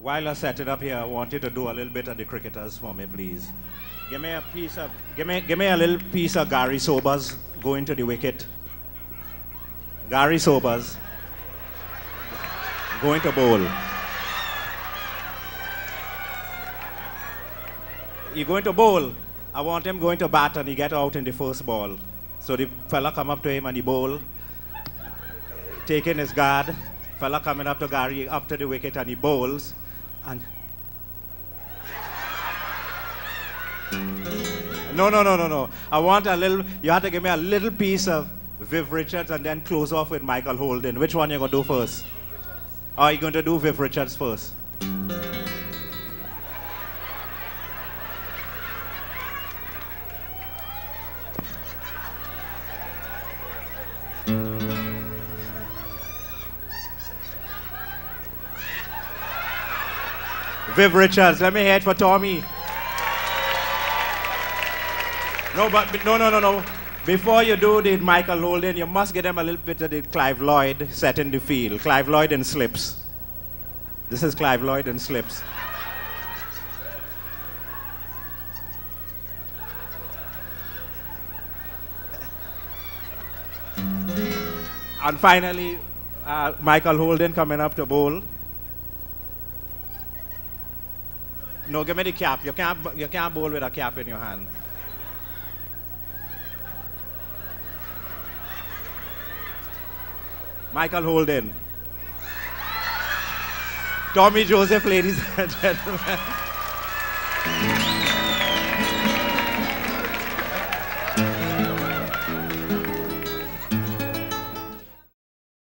While I set it up here, I want you to do a little bit of the cricketers for me, please. Give me a piece of, give me, give me a little piece of Gary Sobers going to the wicket. Gary Sobers going to bowl. He going to bowl. I want him going to bat and he get out in the first ball. So the fella come up to him and he bowl, taking his guard. Fella coming up to Gary up to the wicket and he bowls and no no no no no. I want a little you have to give me a little piece of Viv Richards and then close off with Michael Holding. Which one you gonna do first? Are you going to do Viv Richards first Viv Richards. Let me hear it for Tommy. No, but no, no, no, no. Before you do the Michael Holding, you must get them a little bit of the Clive Lloyd set in the field. Clive Lloyd and slips. This is Clive Lloyd and slips. And finally, uh, Michael Holding coming up to bowl. No, give me the cap. You can't, you can't bowl with a cap in your hand. Michael Holding. Tommy Joseph, ladies and gentlemen.